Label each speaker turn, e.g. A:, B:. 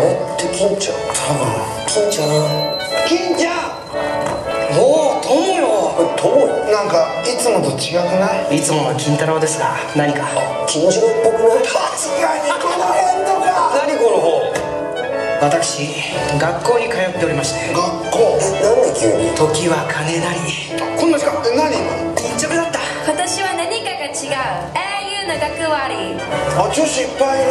A: れって金ちゃん。
B: 多分
A: 金ちゃん。
B: 金ちゃん。
C: おお友よ
A: 友よ
B: なん。かいつもと違くない
C: いつもの金太郎ですが何か
A: 金次郎っぽくない
B: 確かにこの辺とか
A: 何この本
C: 私学校に通っておりまして
B: 学校
A: えなん。で急に
C: 時は金なり
B: こん。な時間え何今
C: 一着だった
D: 私は何かが違う英雄の学割
B: あ女子いっぱいいる